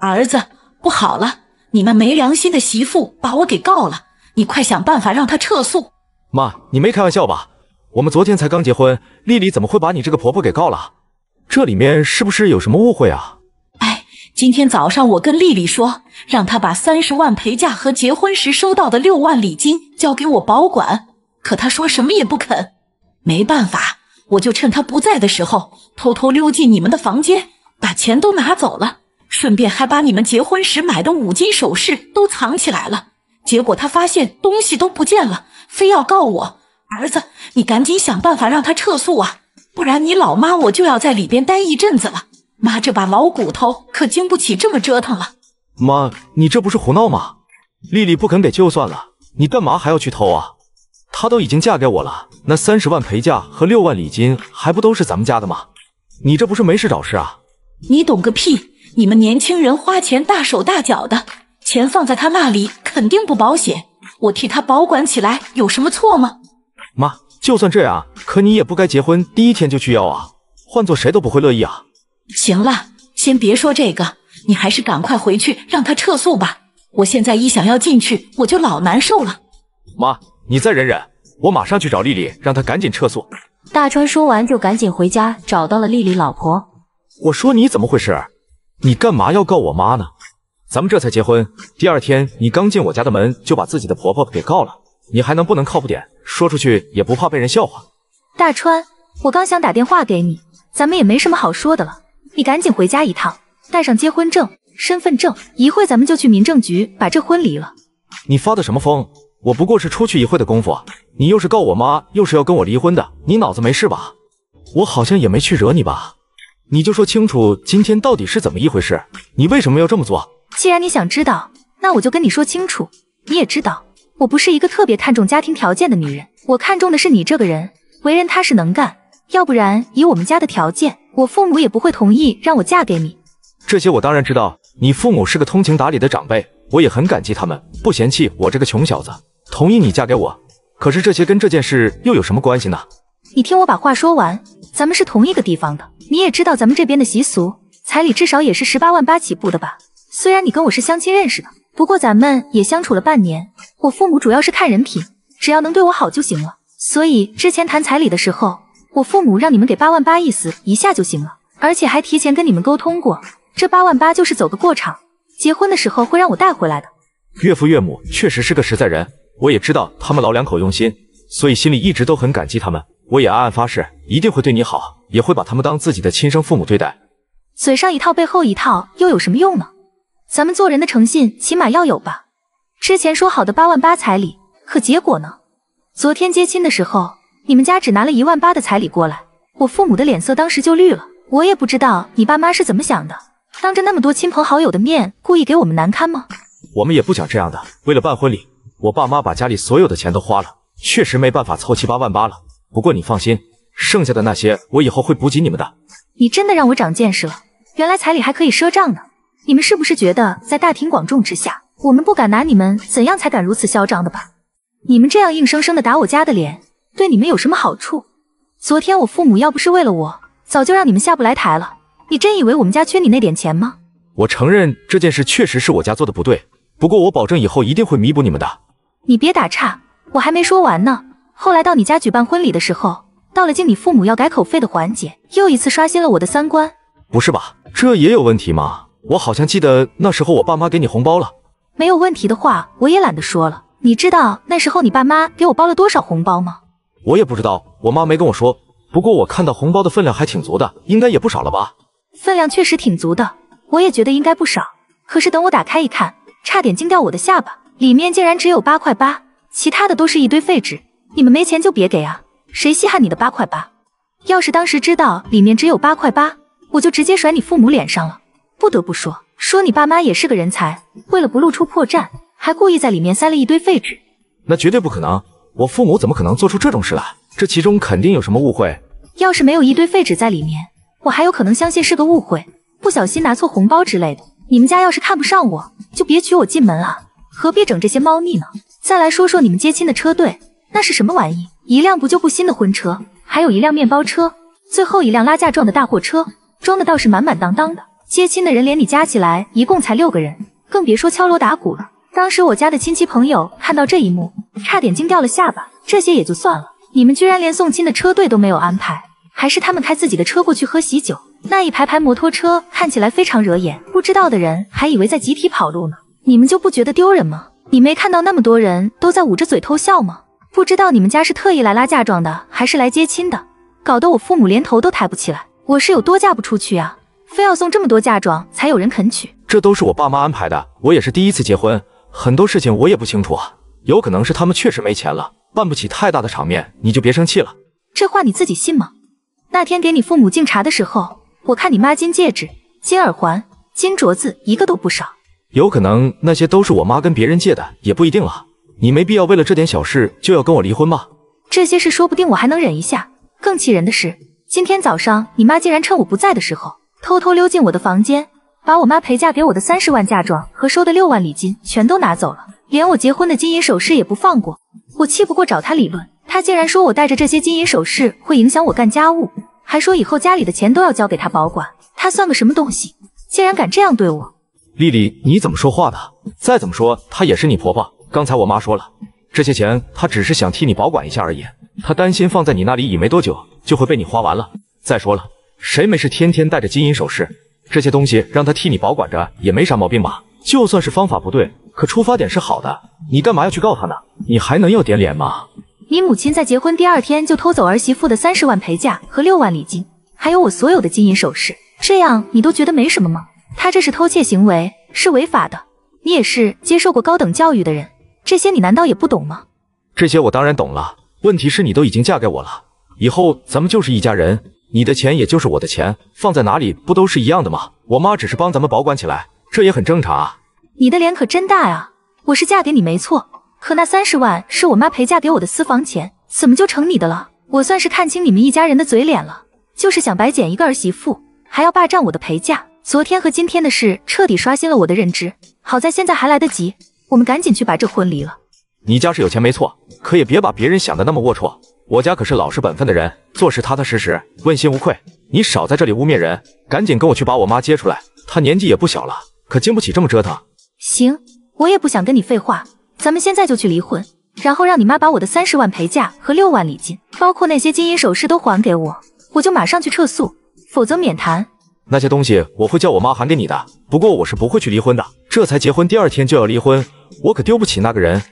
儿子，不好了！你们没良心的媳妇把我给告了，你快想办法让她撤诉。妈，你没开玩笑吧？我们昨天才刚结婚，丽丽怎么会把你这个婆婆给告了？这里面是不是有什么误会啊？哎，今天早上我跟丽丽说，让她把三十万陪嫁和结婚时收到的六万礼金交给我保管，可她说什么也不肯。没办法，我就趁她不在的时候，偷偷溜进你们的房间，把钱都拿走了，顺便还把你们结婚时买的五金首饰都藏起来了。结果他发现东西都不见了，非要告我。儿子，你赶紧想办法让他撤诉啊！不然你老妈我就要在里边待一阵子了。妈这把老骨头可经不起这么折腾了。妈，你这不是胡闹吗？丽丽不肯给就算了，你干嘛还要去偷啊？她都已经嫁给我了，那三十万陪嫁和六万礼金还不都是咱们家的吗？你这不是没事找事啊？你懂个屁！你们年轻人花钱大手大脚的，钱放在他那里肯定不保险，我替他保管起来有什么错吗？妈。就算这样，可你也不该结婚第一天就去要啊！换做谁都不会乐意啊！行了，先别说这个，你还是赶快回去让他撤诉吧。我现在一想要进去，我就老难受了。妈，你再忍忍，我马上去找丽丽，让她赶紧撤诉。大川说完就赶紧回家，找到了丽丽老婆。我说你怎么回事？你干嘛要告我妈呢？咱们这才结婚，第二天你刚进我家的门就把自己的婆婆给告了，你还能不能靠谱点？说出去也不怕被人笑话。大川，我刚想打电话给你，咱们也没什么好说的了，你赶紧回家一趟，带上结婚证、身份证，一会咱们就去民政局把这婚离了。你发的什么疯？我不过是出去一会的功夫，你又是告我妈，又是要跟我离婚的，你脑子没事吧？我好像也没去惹你吧？你就说清楚今天到底是怎么一回事？你为什么要这么做？既然你想知道，那我就跟你说清楚。你也知道。我不是一个特别看重家庭条件的女人，我看重的是你这个人，为人踏实能干。要不然，以我们家的条件，我父母也不会同意让我嫁给你。这些我当然知道，你父母是个通情达理的长辈，我也很感激他们，不嫌弃我这个穷小子，同意你嫁给我。可是这些跟这件事又有什么关系呢？你听我把话说完，咱们是同一个地方的，你也知道咱们这边的习俗，彩礼至少也是十八万八起步的吧？虽然你跟我是相亲认识的。不过咱们也相处了半年，我父母主要是看人品，只要能对我好就行了。所以之前谈彩礼的时候，我父母让你们给八万八，意思一下就行了，而且还提前跟你们沟通过，这八万八就是走个过场，结婚的时候会让我带回来的。岳父岳母确实是个实在人，我也知道他们老两口用心，所以心里一直都很感激他们。我也暗暗发誓，一定会对你好，也会把他们当自己的亲生父母对待。嘴上一套，背后一套，又有什么用呢？咱们做人的诚信起码要有吧？之前说好的八万八彩礼，可结果呢？昨天接亲的时候，你们家只拿了一万八的彩礼过来，我父母的脸色当时就绿了。我也不知道你爸妈是怎么想的，当着那么多亲朋好友的面，故意给我们难堪吗？我们也不想这样的。为了办婚礼，我爸妈把家里所有的钱都花了，确实没办法凑齐八万八了。不过你放心，剩下的那些我以后会补给你们的。你真的让我长见识了，原来彩礼还可以赊账呢。你们是不是觉得在大庭广众之下，我们不敢拿你们怎样才敢如此嚣张的吧？你们这样硬生生的打我家的脸，对你们有什么好处？昨天我父母要不是为了我，早就让你们下不来台了。你真以为我们家缺你那点钱吗？我承认这件事确实是我家做的不对，不过我保证以后一定会弥补你们的。你别打岔，我还没说完呢。后来到你家举办婚礼的时候，到了敬你父母要改口费的环节，又一次刷新了我的三观。不是吧？这也有问题吗？我好像记得那时候我爸妈给你红包了，没有问题的话我也懒得说了。你知道那时候你爸妈给我包了多少红包吗？我也不知道，我妈没跟我说。不过我看到红包的分量还挺足的，应该也不少了吧？分量确实挺足的，我也觉得应该不少。可是等我打开一看，差点惊掉我的下巴，里面竟然只有八块八，其他的都是一堆废纸。你们没钱就别给啊，谁稀罕你的八块八？要是当时知道里面只有八块八，我就直接甩你父母脸上了。不得不说，说你爸妈也是个人才，为了不露出破绽，还故意在里面塞了一堆废纸。那绝对不可能，我父母怎么可能做出这种事来？这其中肯定有什么误会。要是没有一堆废纸在里面，我还有可能相信是个误会，不小心拿错红包之类的。你们家要是看不上我，就别娶我进门啊，何必整这些猫腻呢？再来说说你们接亲的车队，那是什么玩意？一辆不旧不新的婚车，还有一辆面包车，最后一辆拉架状的大货车，装的倒是满满当当的。接亲的人连你加起来一共才六个人，更别说敲锣打鼓了。当时我家的亲戚朋友看到这一幕，差点惊掉了下巴。这些也就算了，你们居然连送亲的车队都没有安排，还是他们开自己的车过去喝喜酒。那一排排摩托车看起来非常惹眼，不知道的人还以为在集体跑路呢。你们就不觉得丢人吗？你没看到那么多人都在捂着嘴偷笑吗？不知道你们家是特意来拉嫁妆的，还是来接亲的？搞得我父母连头都抬不起来。我是有多嫁不出去啊？非要送这么多嫁妆才有人肯娶？这都是我爸妈安排的，我也是第一次结婚。很多事情我也不清楚啊，有可能是他们确实没钱了，办不起太大的场面，你就别生气了。这话你自己信吗？那天给你父母敬茶的时候，我看你妈金戒指、金耳环、金镯子一个都不少。有可能那些都是我妈跟别人借的，也不一定啊。你没必要为了这点小事就要跟我离婚吧？这些事说不定我还能忍一下。更气人的是，今天早上你妈竟然趁我不在的时候，偷偷溜进我的房间。把我妈陪嫁给我的三十万嫁妆和收的六万礼金全都拿走了，连我结婚的金银首饰也不放过。我气不过找她理论，她竟然说我带着这些金银首饰会影响我干家务，还说以后家里的钱都要交给她保管。她算个什么东西，竟然敢这样对我！丽丽，你怎么说话的？再怎么说她也是你婆婆。刚才我妈说了，这些钱她只是想替你保管一下而已，她担心放在你那里已没多久就会被你花完了。再说了，谁没事天天带着金银首饰？这些东西让她替你保管着也没啥毛病吧？就算是方法不对，可出发点是好的，你干嘛要去告她呢？你还能要点脸吗？你母亲在结婚第二天就偷走儿媳妇的三十万陪嫁和六万礼金，还有我所有的金银首饰，这样你都觉得没什么吗？她这是偷窃行为，是违法的。你也是接受过高等教育的人，这些你难道也不懂吗？这些我当然懂了，问题是你都已经嫁给我了，以后咱们就是一家人。你的钱也就是我的钱，放在哪里不都是一样的吗？我妈只是帮咱们保管起来，这也很正常啊。你的脸可真大呀！我是嫁给你没错，可那三十万是我妈陪嫁给我的私房钱，怎么就成你的了？我算是看清你们一家人的嘴脸了，就是想白捡一个儿媳妇，还要霸占我的陪嫁。昨天和今天的事彻底刷新了我的认知，好在现在还来得及，我们赶紧去把这婚离了。你家是有钱没错，可也别把别人想的那么龌龊。我家可是老实本分的人，做事踏踏实实，问心无愧。你少在这里污蔑人，赶紧跟我去把我妈接出来。她年纪也不小了，可经不起这么折腾。行，我也不想跟你废话，咱们现在就去离婚，然后让你妈把我的三十万陪嫁和六万礼金，包括那些金银首饰都还给我，我就马上去撤诉，否则免谈。那些东西我会叫我妈还给你的，不过我是不会去离婚的。这才结婚第二天就要离婚，我可丢不起那个人。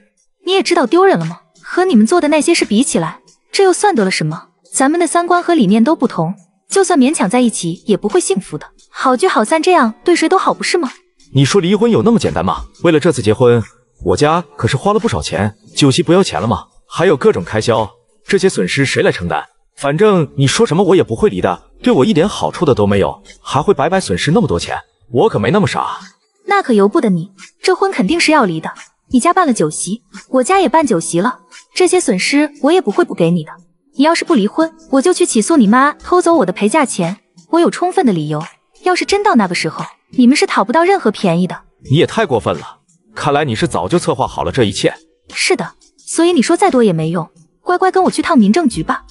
你也知道丢人了吗？和你们做的那些事比起来。这又算得了什么？咱们的三观和理念都不同，就算勉强在一起，也不会幸福的。好聚好散，这样对谁都好，不是吗？你说离婚有那么简单吗？为了这次结婚，我家可是花了不少钱，酒席不要钱了吗？还有各种开销，这些损失谁来承担？反正你说什么我也不会离的，对我一点好处的都没有，还会白白损失那么多钱，我可没那么傻。那可由不得你，这婚肯定是要离的。你家办了酒席，我家也办酒席了。这些损失我也不会不给你的。你要是不离婚，我就去起诉你妈偷走我的陪嫁钱。我有充分的理由。要是真到那个时候，你们是讨不到任何便宜的。你也太过分了！看来你是早就策划好了这一切。是的，所以你说再多也没用。乖乖跟我去趟民政局吧。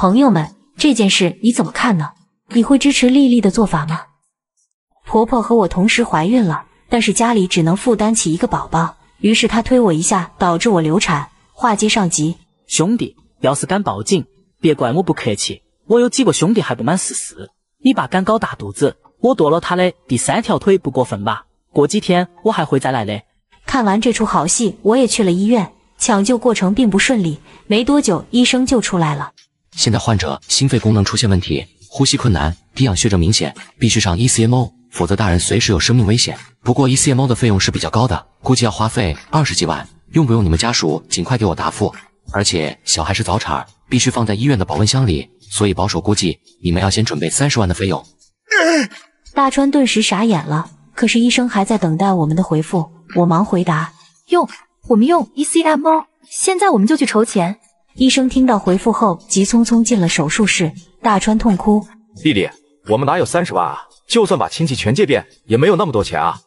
朋友们，这件事你怎么看呢？你会支持丽丽的做法吗？婆婆和我同时怀孕了，但是家里只能负担起一个宝宝，于是她推我一下，导致我流产。话接上集，兄弟，要是敢报警，别怪我不客气。我有几个兄弟还不满四四，你爸敢搞大肚子，我剁了他的第三条腿不过分吧？过几天我还会再来的。看完这出好戏，我也去了医院。抢救过程并不顺利，没多久医生就出来了。现在患者心肺功能出现问题，呼吸困难，低氧血症明显，必须上 ECMO，否则大人随时有生命危险。不过 ECMO 的费用是比较高的，估计要花费二十几万。用不用你们家属尽快给我答复？而且小孩是早产，必须放在医院的保温箱里，所以保守估计你们要先准备三十万的费用。大川顿时傻眼了，可是医生还在等待我们的回复。我忙回答：用，我们用 ECMO。现在我们就去筹钱。医生听到回复后，急匆匆进了手术室。大川痛哭：丽丽，我们哪有三十万啊？就算把亲戚全借遍，也没有那么多钱啊。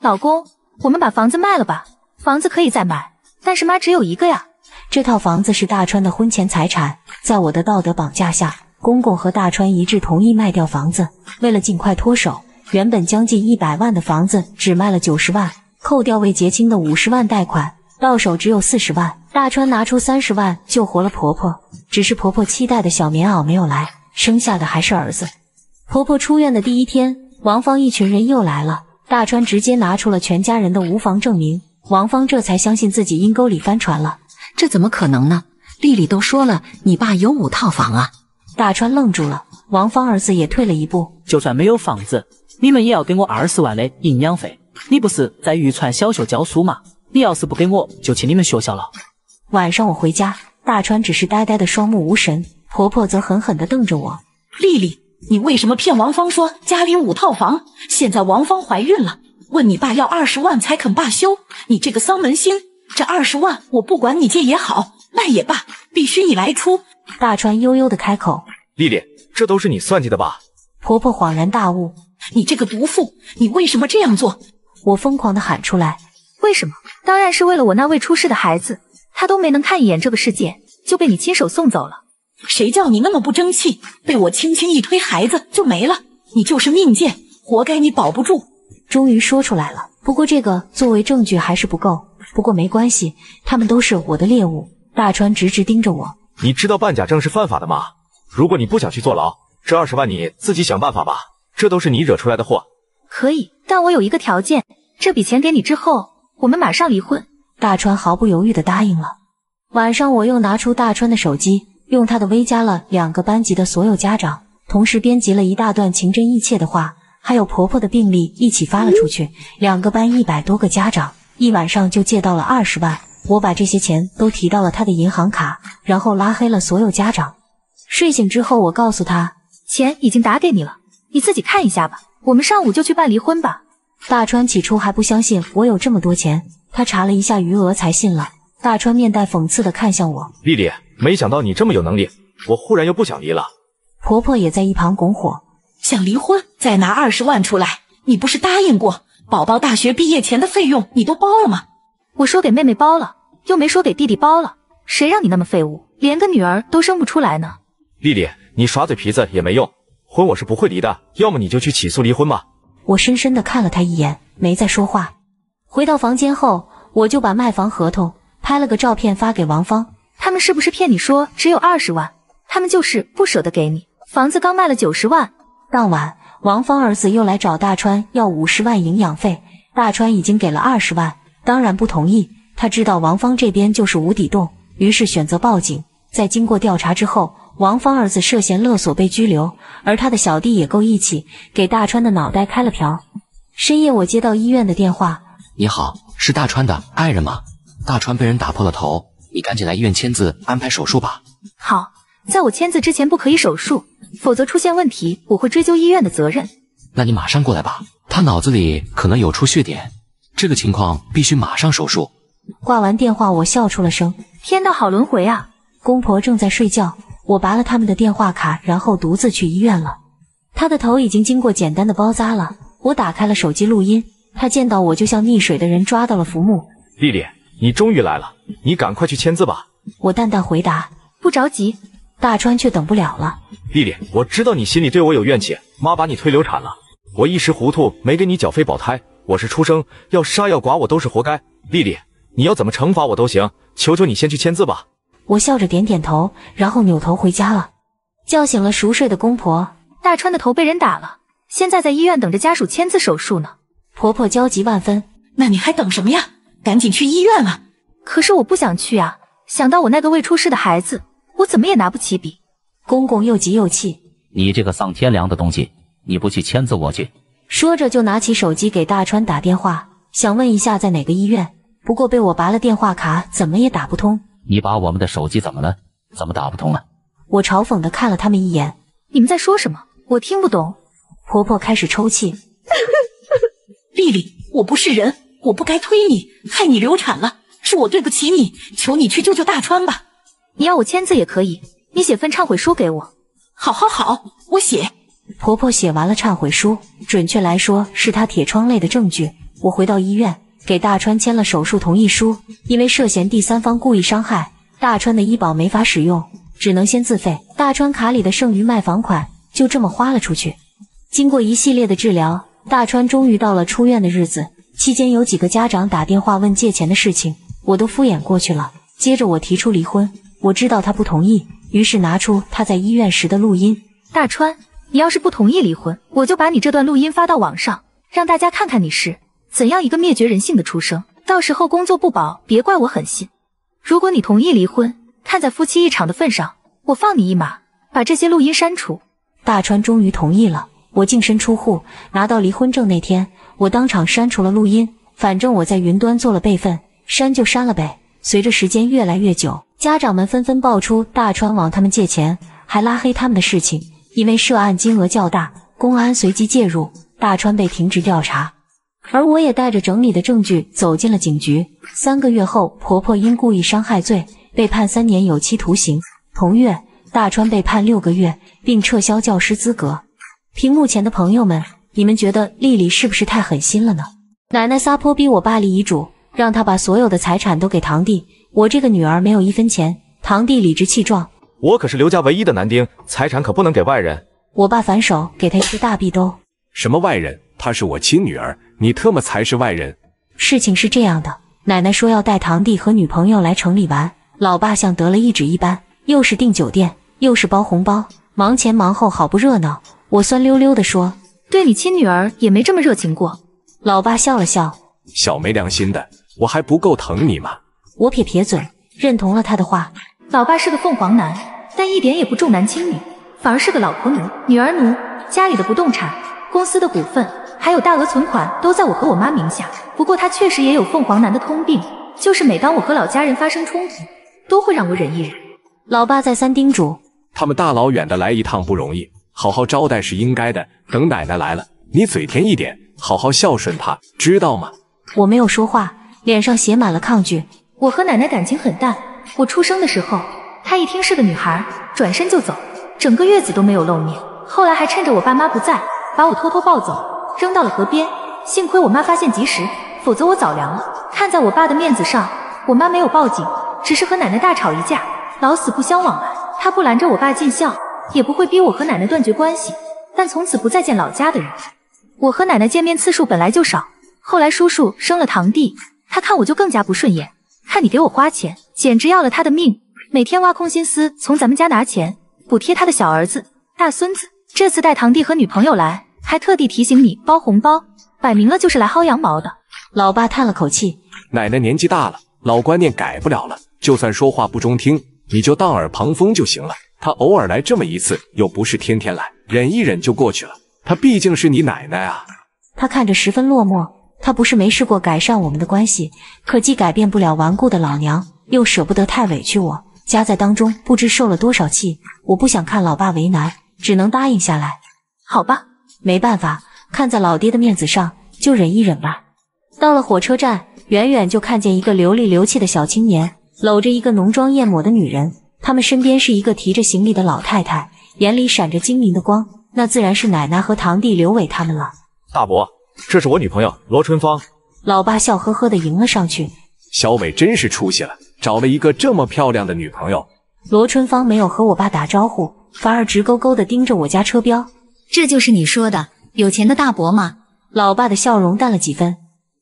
老公，我们把房子卖了吧。房子可以再买，但是妈只有一个呀。这套房子是大川的婚前财产，在我的道德绑架下，公公和大川一致同意卖掉房子。为了尽快脱手，原本将近一百万的房子只卖了九十万，扣掉未结清的五十万贷款，到手只有四十万。大川拿出三十万救活了婆婆，只是婆婆期待的小棉袄没有来，生下的还是儿子。婆婆出院的第一天，王芳一群人又来了，大川直接拿出了全家人的无房证明，王芳这才相信自己阴沟里翻船了。这怎么可能呢？丽丽都说了，你爸有五套房啊！大川愣住了，王芳儿子也退了一步。就算没有房子，你们也要给我二十万的营养费。你不是在渔船小学教书吗？你要是不给我，就去你们学校了。晚上我回家，大川只是呆呆的双目无神，婆婆则狠狠的瞪着我。丽丽，你为什么骗王芳说家里五套房？现在王芳怀孕了，问你爸要二十万才肯罢休，你这个丧门星！这二十万我不管你借也好，卖也罢，必须你来出。大川悠悠的开口：“丽丽，这都是你算计的吧？”婆婆恍然大悟：“你这个毒妇，你为什么这样做？”我疯狂的喊出来：“为什么？当然是为了我那未出世的孩子，他都没能看一眼这个世界，就被你亲手送走了。谁叫你那么不争气，被我轻轻一推，孩子就没了。你就是命贱，活该你保不住。”终于说出来了，不过这个作为证据还是不够。不过没关系，他们都是我的猎物。大川直直盯着我。你知道办假证是犯法的吗？如果你不想去坐牢，这二十万你自己想办法吧。这都是你惹出来的祸。可以，但我有一个条件，这笔钱给你之后，我们马上离婚。大川毫不犹豫的答应了。晚上我又拿出大川的手机，用他的微加了两个班级的所有家长，同时编辑了一大段情真意切的话，还有婆婆的病历一起发了出去。两个班一百多个家长。一晚上就借到了二十万，我把这些钱都提到了他的银行卡，然后拉黑了所有家长。睡醒之后，我告诉他，钱已经打给你了，你自己看一下吧。我们上午就去办离婚吧。大川起初还不相信我有这么多钱，他查了一下余额才信了。大川面带讽刺的看向我，丽丽，没想到你这么有能力，我忽然又不想离了。婆婆也在一旁拱火，想离婚再拿二十万出来，你不是答应过？宝宝大学毕业前的费用你都包了吗？我说给妹妹包了，又没说给弟弟包了。谁让你那么废物，连个女儿都生不出来呢？丽丽，你耍嘴皮子也没用，婚我是不会离的。要么你就去起诉离婚吧。我深深的看了他一眼，没再说话。回到房间后，我就把卖房合同拍了个照片发给王芳。他们是不是骗你说只有二十万？他们就是不舍得给你。房子刚卖了九十万。当晚。王芳儿子又来找大川要五十万营养费，大川已经给了二十万，当然不同意。他知道王芳这边就是无底洞，于是选择报警。在经过调查之后，王芳儿子涉嫌勒索被拘留，而他的小弟也够义气，给大川的脑袋开了瓢。深夜，我接到医院的电话：“你好，是大川的爱人吗？大川被人打破了头，你赶紧来医院签字安排手术吧。”“好，在我签字之前不可以手术。”否则出现问题，我会追究医院的责任。那你马上过来吧，他脑子里可能有出血点，这个情况必须马上手术。挂完电话，我笑出了声。天道好轮回啊！公婆正在睡觉，我拔了他们的电话卡，然后独自去医院了。他的头已经经过简单的包扎了。我打开了手机录音，他见到我就像溺水的人抓到了浮木。丽丽，你终于来了，你赶快去签字吧。我淡淡回答，不着急。大川却等不了了。丽丽，我知道你心里对我有怨气，妈把你推流产了，我一时糊涂没给你缴费保胎，我是出生要杀要剐我都是活该。丽丽，你要怎么惩罚我都行，求求你先去签字吧。我笑着点点头，然后扭头回家了，叫醒了熟睡的公婆。大川的头被人打了，现在在医院等着家属签字手术呢。婆婆焦急万分，那你还等什么呀？赶紧去医院啊！可是我不想去啊，想到我那个未出世的孩子。我怎么也拿不起笔，公公又急又气。你这个丧天良的东西，你不去签字，我去。说着就拿起手机给大川打电话，想问一下在哪个医院。不过被我拔了电话卡，怎么也打不通。你把我们的手机怎么了？怎么打不通了？我嘲讽的看了他们一眼。你们在说什么？我听不懂。婆婆开始抽泣。丽丽，我不是人，我不该推你，害你流产了，是我对不起你，求你去救救大川吧。你要我签字也可以，你写份忏悔书给我。好，好，好，我写。婆婆写完了忏悔书，准确来说是她铁窗泪的证据。我回到医院，给大川签了手术同意书。因为涉嫌第三方故意伤害，大川的医保没法使用，只能先自费。大川卡里的剩余卖房款就这么花了出去。经过一系列的治疗，大川终于到了出院的日子，期间有几个家长打电话问借钱的事情，我都敷衍过去了。接着我提出离婚，我知道他不同意，于是拿出他在医院时的录音。大川，你要是不同意离婚，我就把你这段录音发到网上，让大家看看你是怎样一个灭绝人性的畜生。到时候工作不保，别怪我狠心。如果你同意离婚，看在夫妻一场的份上，我放你一马，把这些录音删除。大川终于同意了。我净身出户拿到离婚证那天，我当场删除了录音。反正我在云端做了备份，删就删了呗。随着时间越来越久，家长们纷纷爆出大川往他们借钱，还拉黑他们的事情。因为涉案金额较大，公安随即介入，大川被停职调查。而我也带着整理的证据走进了警局。三个月后，婆婆因故意伤害罪被判三年有期徒刑。同月，大川被判六个月，并撤销教师资格。屏幕前的朋友们，你们觉得丽丽是不是太狠心了呢？奶奶撒泼逼我爸立遗嘱，让他把所有的财产都给堂弟，我这个女儿没有一分钱。堂弟理直气壮：“我可是刘家唯一的男丁，财产可不能给外人。”我爸反手给他一个大壁兜：“什么外人？她是我亲女儿，你特么才是外人！”事情是这样的，奶奶说要带堂弟和女朋友来城里玩，老爸像得了一指一般，又是订酒店，又是包红包，忙前忙后，好不热闹。我酸溜溜地说：“对你亲女儿也没这么热情过。”老爸笑了笑：“小没良心的，我还不够疼你吗？”我撇撇嘴，认同了他的话。老爸是个凤凰男，但一点也不重男轻女，反而是个老婆奴、女儿奴。家里的不动产、公司的股份，还有大额存款都在我和我妈名下。不过她确实也有凤凰男的通病，就是每当我和老家人发生冲突，都会让我忍一忍。老爸再三叮嘱：“他们大老远的来一趟不容易。”好好招待是应该的。等奶奶来了，你嘴甜一点，好好孝顺她，知道吗？我没有说话，脸上写满了抗拒。我和奶奶感情很淡。我出生的时候，她一听是个女孩，转身就走，整个月子都没有露面。后来还趁着我爸妈不在，把我偷偷抱走，扔到了河边。幸亏我妈发现及时，否则我早凉了。看在我爸的面子上，我妈没有报警，只是和奶奶大吵一架，老死不相往来。她不拦着我爸尽孝。也不会逼我和奶奶断绝关系，但从此不再见老家的人。我和奶奶见面次数本来就少，后来叔叔生了堂弟，他看我就更加不顺眼。看你给我花钱，简直要了他的命，每天挖空心思从咱们家拿钱补贴他的小儿子、大孙子。这次带堂弟和女朋友来，还特地提醒你包红包，摆明了就是来薅羊毛的。老爸叹了口气，奶奶年纪大了，老观念改不了了，就算说话不中听，你就当耳旁风就行了。他偶尔来这么一次，又不是天天来，忍一忍就过去了。他毕竟是你奶奶啊。他看着十分落寞。他不是没试过改善我们的关系，可既改变不了顽固的老娘，又舍不得太委屈我，夹在当中不知受了多少气。我不想看老爸为难，只能答应下来。好吧，没办法，看在老爹的面子上，就忍一忍吧。到了火车站，远远就看见一个流里流气的小青年，搂着一个浓妆艳抹的女人。他们身边是一个提着行李的老太太，眼里闪着精明的光，那自然是奶奶和堂弟刘伟他们了。大伯，这是我女朋友罗春芳。老爸笑呵呵的迎了上去。小伟真是出息了，找了一个这么漂亮的女朋友。罗春芳没有和我爸打招呼，反而直勾勾的盯着我家车标。这就是你说的有钱的大伯吗？老爸的笑容淡了几分。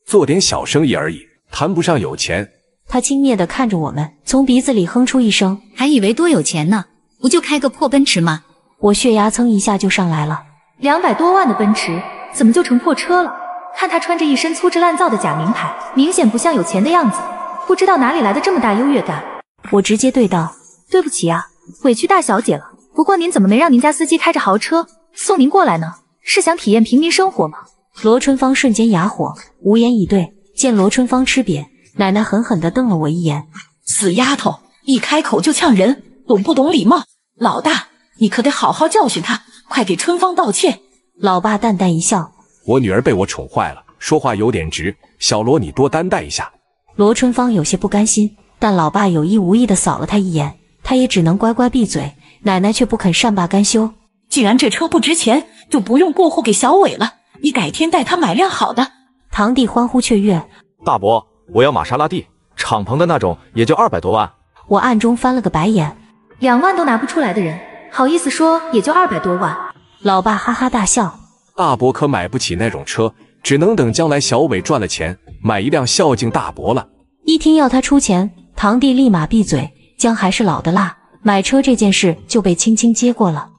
做点小生意而已，谈不上有钱。他轻蔑地看着我们，从鼻子里哼出一声：“还以为多有钱呢，不就开个破奔驰吗？”我血压蹭一下就上来了。两百多万的奔驰，怎么就成破车了？看他穿着一身粗制滥造的假名牌，明显不像有钱的样子。不知道哪里来的这么大优越感。我直接对道：“对不起啊，委屈大小姐了。不过您怎么没让您家司机开着豪车送您过来呢？是想体验平民生活吗？”罗春芳瞬间哑火，无言以对。见罗春芳吃瘪。奶奶狠狠地瞪了我一眼，死丫头，一开口就呛人，懂不懂礼貌？老大，你可得好好教训她，快给春芳道歉。老爸淡淡一笑，我女儿被我宠坏了，说话有点直。小罗，你多担待一下。罗春芳有些不甘心，但老爸有意无意地扫了她一眼，她也只能乖乖闭嘴。奶奶却不肯善罢甘休，既然这车不值钱，就不用过户给小伟了，你改天带他买辆好的。堂弟欢呼雀跃，大伯。我要玛莎拉蒂，敞篷的那种，也就二百多万。我暗中翻了个白眼，两万都拿不出来的人，好意思说也就二百多万？老爸哈哈大笑，大伯可买不起那种车，只能等将来小伟赚了钱，买一辆孝敬大伯了。一听要他出钱，堂弟立马闭嘴。姜还是老的辣，买车这件事就被轻轻接过了。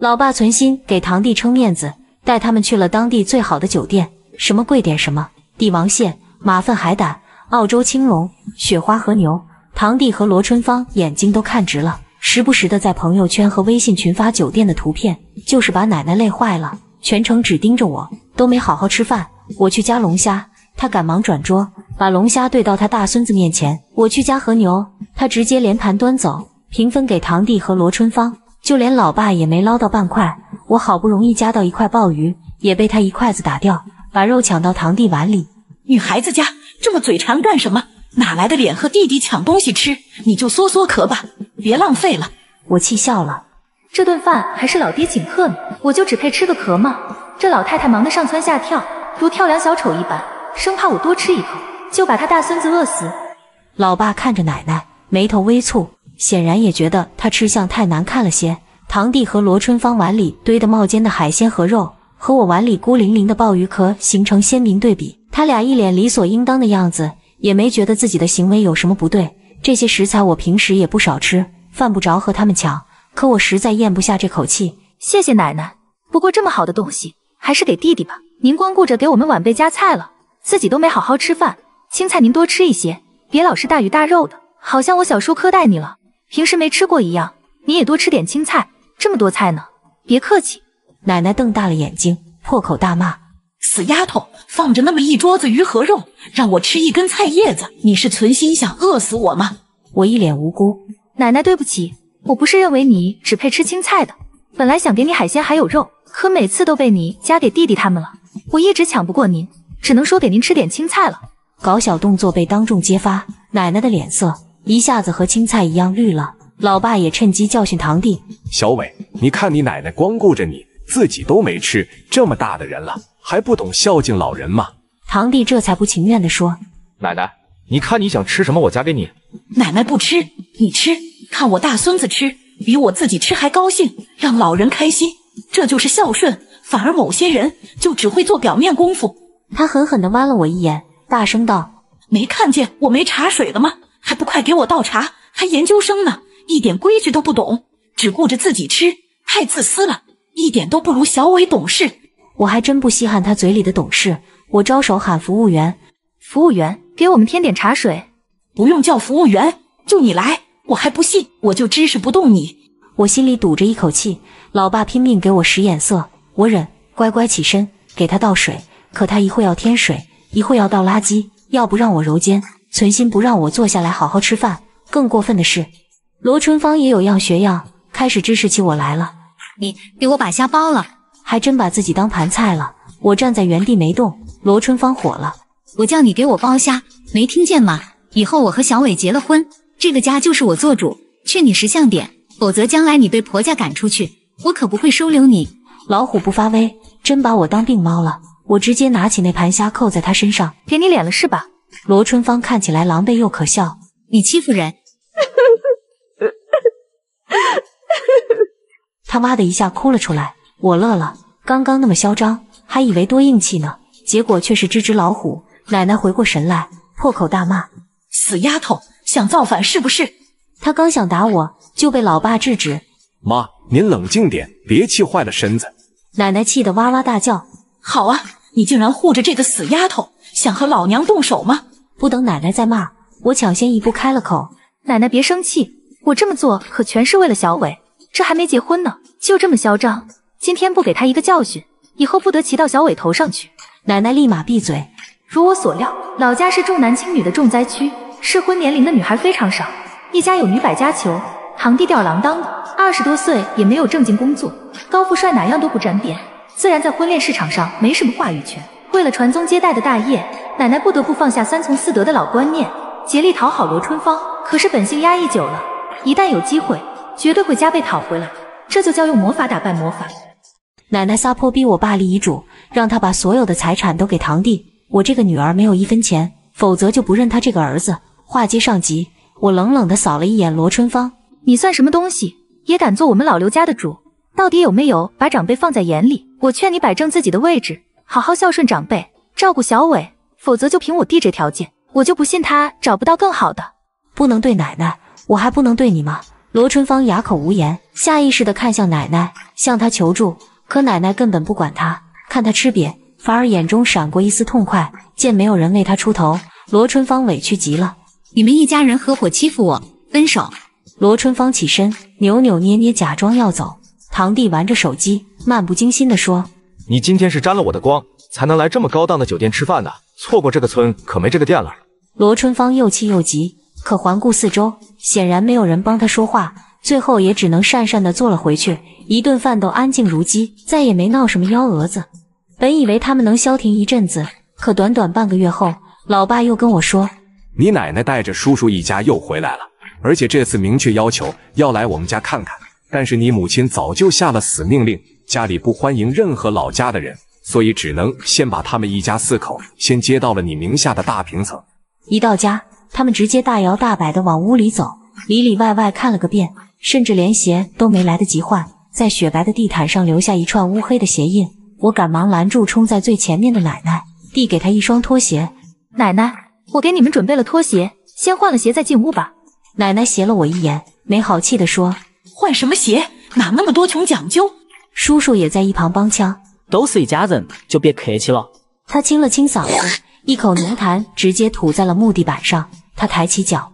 老爸存心给堂弟撑面子，带他们去了当地最好的酒店，什么贵点什么，帝王蟹、马粪海胆、澳洲青龙、雪花和牛。堂弟和罗春芳眼睛都看直了，时不时的在朋友圈和微信群发酒店的图片，就是把奶奶累坏了，全程只盯着我，都没好好吃饭。我去夹龙虾。他赶忙转桌，把龙虾对到他大孙子面前。我去夹和牛，他直接连盘端走，平分给堂弟和罗春芳。就连老爸也没捞到半块。我好不容易夹到一块鲍鱼，也被他一筷子打掉，把肉抢到堂弟碗里。女孩子家这么嘴馋干什么？哪来的脸和弟弟抢东西吃？你就缩缩壳吧，别浪费了。我气笑了，这顿饭还是老爹请客呢，我就只配吃个壳吗？这老太太忙得上蹿下跳，如跳梁小丑一般。生怕我多吃一口就把她大孙子饿死。老爸看着奶奶，眉头微蹙，显然也觉得他吃相太难看了些。堂弟和罗春芳碗里堆的冒尖的海鲜和肉，和我碗里孤零零的鲍鱼壳形成鲜明对比。他俩一脸理所应当的样子，也没觉得自己的行为有什么不对。这些食材我平时也不少吃，犯不着和他们抢。可我实在咽不下这口气。谢谢奶奶，不过这么好的东西还是给弟弟吧。您光顾着给我们晚辈夹菜了。自己都没好好吃饭，青菜您多吃一些，别老是大鱼大肉的，好像我小叔苛待你了，平时没吃过一样。你也多吃点青菜，这么多菜呢，别客气。奶奶瞪大了眼睛，破口大骂：“死丫头，放着那么一桌子鱼和肉，让我吃一根菜叶子，你是存心想饿死我吗？”我一脸无辜：“奶奶，对不起，我不是认为你只配吃青菜的，本来想给你海鲜还有肉，可每次都被你夹给弟弟他们了，我一直抢不过您。”只能说给您吃点青菜了。搞小动作被当众揭发，奶奶的脸色一下子和青菜一样绿了。老爸也趁机教训堂弟：“小伟，你看你奶奶光顾着你自己都没吃，这么大的人了还不懂孝敬老人吗？”堂弟这才不情愿地说：“奶奶，你看你想吃什么，我夹给你。”奶奶不吃，你吃，看我大孙子吃，比我自己吃还高兴，让老人开心，这就是孝顺。反而某些人就只会做表面功夫。他狠狠地剜了我一眼，大声道：“没看见我没茶水了吗？还不快给我倒茶！还研究生呢，一点规矩都不懂，只顾着自己吃，太自私了，一点都不如小伟懂事。”我还真不稀罕他嘴里的懂事。我招手喊服务员：“服务员，给我们添点茶水。”不用叫服务员，就你来，我还不信，我就支持不动你。我心里堵着一口气。老爸拼命给我使眼色，我忍，乖乖起身给他倒水。可他一会要添水，一会要倒垃圾，要不让我揉肩，存心不让我坐下来好好吃饭。更过分的是，罗春芳也有样学样，开始支持起我来了。你给我把虾包了，还真把自己当盘菜了。我站在原地没动。罗春芳火了，我叫你给我包虾，没听见吗？以后我和小伟结了婚，这个家就是我做主，劝你识相点，否则将来你被婆家赶出去，我可不会收留你。老虎不发威，真把我当病猫了。我直接拿起那盘虾扣在他身上，给你脸了是吧？罗春芳看起来狼狈又可笑，你欺负人！他哇的一下哭了出来，我乐了。刚刚那么嚣张，还以为多硬气呢，结果却是只只老虎。奶奶回过神来，破口大骂：“死丫头，想造反是不是？”她刚想打我，就被老爸制止：“妈，您冷静点，别气坏了身子。”奶奶气得哇哇大叫：“好啊！”你竟然护着这个死丫头，想和老娘动手吗？不等奶奶再骂，我抢先一步开了口：“奶奶别生气，我这么做可全是为了小伟，这还没结婚呢，就这么嚣张，今天不给他一个教训，以后不得骑到小伟头上去。”奶奶立马闭嘴。如我所料，老家是重男轻女的重灾区，适婚年龄的女孩非常少，一家有女百家求，堂弟吊儿郎当的，二十多岁也没有正经工作，高富帅哪样都不沾边。自然在婚恋市场上没什么话语权。为了传宗接代的大业，奶奶不得不放下三从四德的老观念，竭力讨好罗春芳。可是本性压抑久了，一旦有机会，绝对会加倍讨回来。这就叫用魔法打败魔法。奶奶撒泼逼我爸立遗嘱，让他把所有的财产都给堂弟。我这个女儿没有一分钱，否则就不认他这个儿子。话接上集，我冷冷地扫了一眼罗春芳：“你算什么东西，也敢做我们老刘家的主？到底有没有把长辈放在眼里？”我劝你摆正自己的位置，好好孝顺长辈，照顾小伟，否则就凭我弟这条件，我就不信他找不到更好的。不能对奶奶，我还不能对你吗？罗春芳哑口无言，下意识地看向奶奶，向她求助。可奶奶根本不管她，看她吃瘪，反而眼中闪过一丝痛快。见没有人为她出头，罗春芳委屈极了。你们一家人合伙欺负我，分手！罗春芳起身，扭扭捏捏，假装要走。堂弟玩着手机，漫不经心地说：“你今天是沾了我的光，才能来这么高档的酒店吃饭的。错过这个村，可没这个店了。”罗春芳又气又急，可环顾四周，显然没有人帮他说话，最后也只能讪讪地坐了回去。一顿饭都安静如鸡，再也没闹什么幺蛾子。本以为他们能消停一阵子，可短短半个月后，老爸又跟我说：“你奶奶带着叔叔一家又回来了，而且这次明确要求要来我们家看看。”但是你母亲早就下了死命令，家里不欢迎任何老家的人，所以只能先把他们一家四口先接到了你名下的大平层。一到家，他们直接大摇大摆的往屋里走，里里外外看了个遍，甚至连鞋都没来得及换，在雪白的地毯上留下一串乌黑的鞋印。我赶忙拦住冲在最前面的奶奶，递给她一双拖鞋。奶奶，我给你们准备了拖鞋，先换了鞋再进屋吧。奶奶斜了我一眼，没好气的说。换什么鞋？哪那么多穷讲究？叔叔也在一旁帮腔，都是一家人，就别客气了。他清了清嗓子，一口浓痰直接吐在了木地板上。他抬起脚，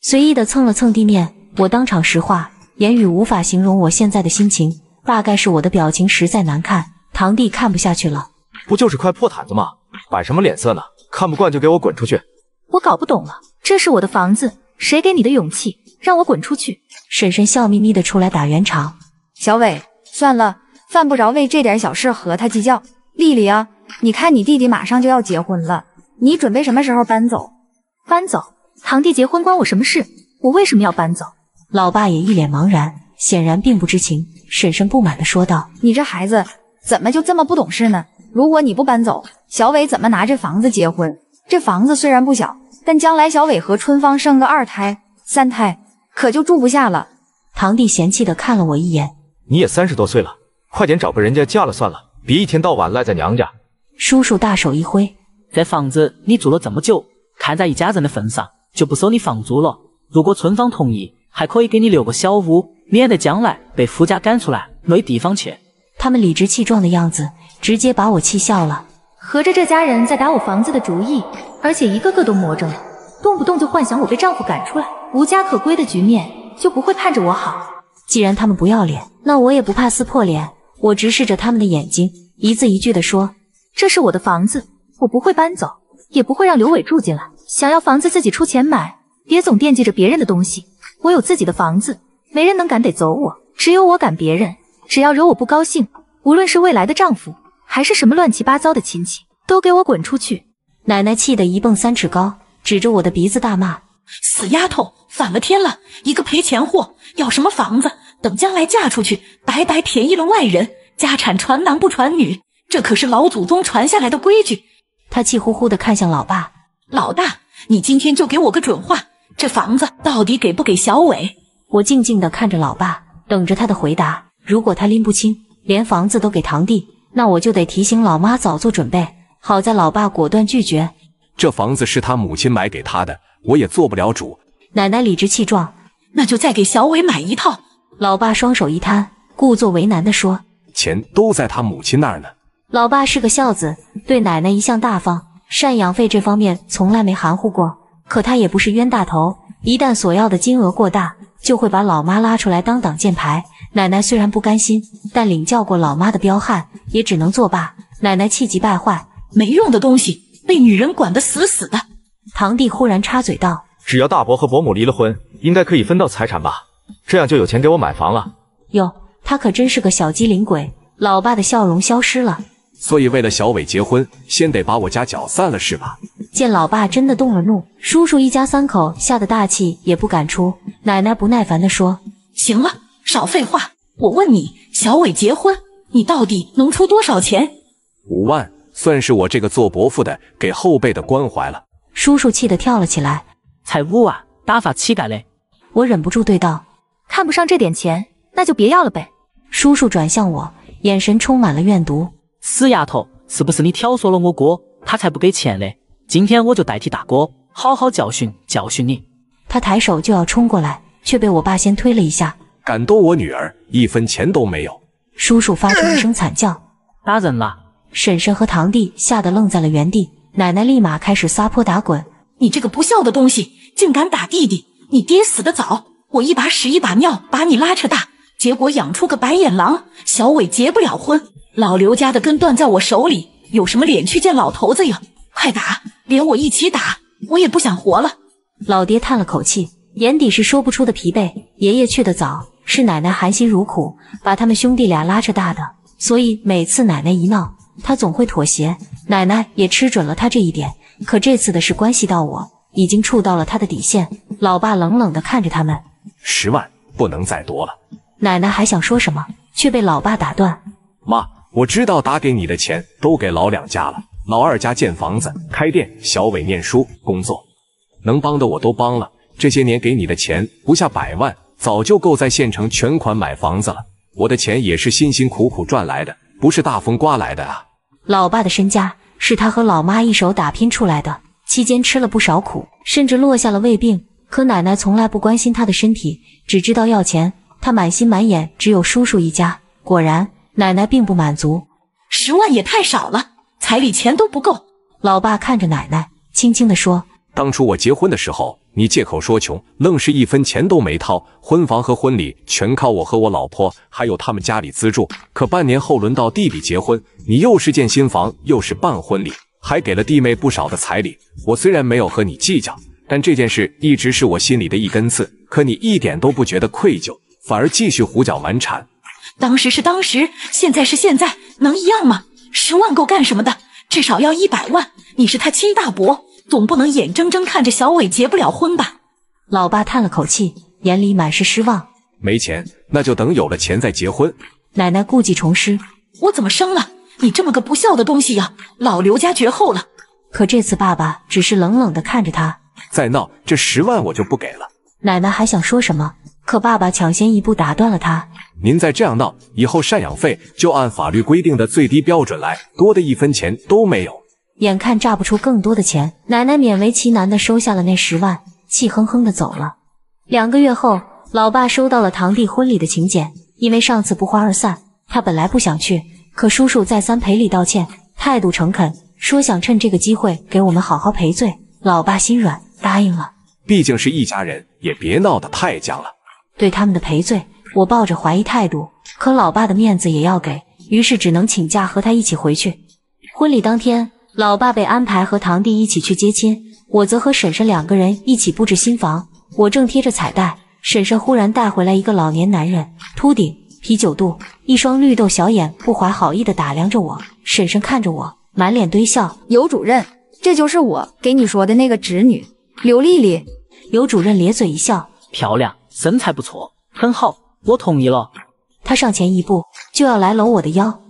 随意的蹭了蹭地面。我当场石化，言语无法形容我现在的心情。大概是我的表情实在难看，堂弟看不下去了。不就是块破毯子吗？摆什么脸色呢？看不惯就给我滚出去！我搞不懂了，这是我的房子，谁给你的勇气让我滚出去？婶婶笑眯眯的出来打圆场，小伟，算了，犯不着为这点小事和他计较。丽丽啊，你看你弟弟马上就要结婚了，你准备什么时候搬走？搬走？堂弟结婚关我什么事？我为什么要搬走？老爸也一脸茫然，显然并不知情。婶婶不满的说道：“你这孩子怎么就这么不懂事呢？如果你不搬走，小伟怎么拿这房子结婚？这房子虽然不小，但将来小伟和春芳生个二胎、三胎。”可就住不下了。堂弟嫌弃的看了我一眼，你也三十多岁了，快点找个人家嫁了算了，别一天到晚赖在娘家。叔叔大手一挥，这房子你住了这么久，看在一家人的份上，就不收你房租了。如果村方同意，还可以给你留个小屋，免得将来被夫家赶出来没地方去。他们理直气壮的样子，直接把我气笑了。合着这家人在打我房子的主意，而且一个个都魔怔了。动不动就幻想我被丈夫赶出来，无家可归的局面就不会盼着我好。既然他们不要脸，那我也不怕撕破脸。我直视着他们的眼睛，一字一句地说：“这是我的房子，我不会搬走，也不会让刘伟住进来。想要房子自己出钱买，别总惦记着别人的东西。我有自己的房子，没人能赶得走我，只有我赶别人。只要惹我不高兴，无论是未来的丈夫，还是什么乱七八糟的亲戚，都给我滚出去！”奶奶气得一蹦三尺高。指着我的鼻子大骂：“死丫头，反了天了！一个赔钱货，要什么房子？等将来嫁出去，白白便宜了外人。家产传男不传女，这可是老祖宗传下来的规矩。”他气呼呼地看向老爸：“老大，你今天就给我个准话，这房子到底给不给小伟？”我静静地看着老爸，等着他的回答。如果他拎不清，连房子都给堂弟，那我就得提醒老妈早做准备。好在老爸果断拒绝。这房子是他母亲买给他的，我也做不了主。奶奶理直气壮，那就再给小伟买一套。老爸双手一摊，故作为难地说：“钱都在他母亲那儿呢。”老爸是个孝子，对奶奶一向大方，赡养费这方面从来没含糊过。可他也不是冤大头，一旦索要的金额过大，就会把老妈拉出来当挡箭牌。奶奶虽然不甘心，但领教过老妈的彪悍，也只能作罢。奶奶气急败坏，没用的东西。被女人管得死死的，堂弟忽然插嘴道：“只要大伯和伯母离了婚，应该可以分到财产吧？这样就有钱给我买房了。”哟，他可真是个小机灵鬼。老爸的笑容消失了。所以为了小伟结婚，先得把我家搅散了是吧？见老爸真的动了怒，叔叔一家三口吓得大气也不敢出。奶奶不耐烦地说：“行了，少废话。我问你，小伟结婚，你到底能出多少钱？”五万。算是我这个做伯父的给后辈的关怀了。叔叔气得跳了起来，才五万，打发乞丐嘞！我忍不住对道：“看不上这点钱，那就别要了呗。”叔叔转向我，眼神充满了怨毒。死丫头，是不是你挑唆了我哥，他才不给钱嘞？今天我就代替大哥，好好教训教训你。他抬手就要冲过来，却被我爸先推了一下。敢动我女儿，一分钱都没有！叔叔发出一声惨叫，打人了！婶婶和堂弟吓得愣在了原地，奶奶立马开始撒泼打滚。你这个不孝的东西，竟敢打弟弟！你爹死得早，我一把屎一把尿把你拉扯大，结果养出个白眼狼，小伟结不了婚。老刘家的根断在我手里，有什么脸去见老头子呀？快打，连我一起打，我也不想活了。老爹叹了口气，眼底是说不出的疲惫。爷爷去得早，是奶奶含辛茹苦把他们兄弟俩拉扯大的，所以每次奶奶一闹，他总会妥协。奶奶也吃准了他这一点，可这次的事关系到我，已经触到了他的底线。老爸冷冷地看着他们，十万不能再多了。奶奶还想说什么，却被老爸打断。妈，我知道打给你的钱都给老两家了，老二家建房子、开店，小伟念书、工作，能帮的我都帮了。这些年给你的钱不下百万，早就够在县城全款买房子了。我的钱也是辛辛苦苦赚来的，不是大风刮来的啊。老爸的身家是他和老妈一手打拼出来的，期间吃了不少苦，甚至落下了胃病。可奶奶从来不关心他的身体，只知道要钱。他满心满眼只有叔叔一家。果然，奶奶并不满足，十万也太少了，彩礼钱都不够。老爸看着奶奶，轻轻地说：“当初我结婚的时候，你借口说穷，愣是一分钱都没掏，婚房和婚礼全靠我和我老婆，还有他们家里资助。可半年后轮到弟弟结婚，你又是建新房，又是办婚礼，还给了弟妹不少的彩礼。我虽然没有和你计较，但这件事一直是我心里的一根刺。可你一点都不觉得愧疚。”反而继续胡搅蛮缠。当时是当时，现在是现在，能一样吗？十万够干什么的？至少要一百万。你是他亲大伯，总不能眼睁睁看着小伟结不了婚吧？老爸叹了口气，眼里满是失望。没钱，那就等有了钱再结婚。奶奶故技重施，我怎么生了你这么个不孝的东西呀？老刘家绝后了。可这次爸爸只是冷冷的看着他，再闹，这十万我就不给了。奶奶还想说什么？可爸爸抢先一步打断了他。您再这样闹，以后赡养费就按法律规定的最低标准来，多的一分钱都没有。眼看榨不出更多的钱，奶奶勉为其难的收下了那十万，气哼哼的走了。两个月后，老爸收到了堂弟婚礼的请柬，因为上次不欢而散，他本来不想去，可叔叔再三赔礼道歉，态度诚恳，说想趁这个机会给我们好好赔罪。老爸心软，答应了。毕竟是一家人，也别闹得太僵了。对他们的赔罪，我抱着怀疑态度，可老爸的面子也要给，于是只能请假和他一起回去。婚礼当天，老爸被安排和堂弟一起去接亲，我则和婶婶两个人一起布置新房。我正贴着彩带，婶婶忽然带回来一个老年男人，秃顶、啤酒肚，一双绿豆小眼，不怀好意的打量着我。婶婶看着我，满脸堆笑。尤主任，这就是我给你说的那个侄女刘丽丽。尤主任咧嘴一笑，漂亮。身材不错，很好，我同意了。他上前一步，就要来搂我的腰，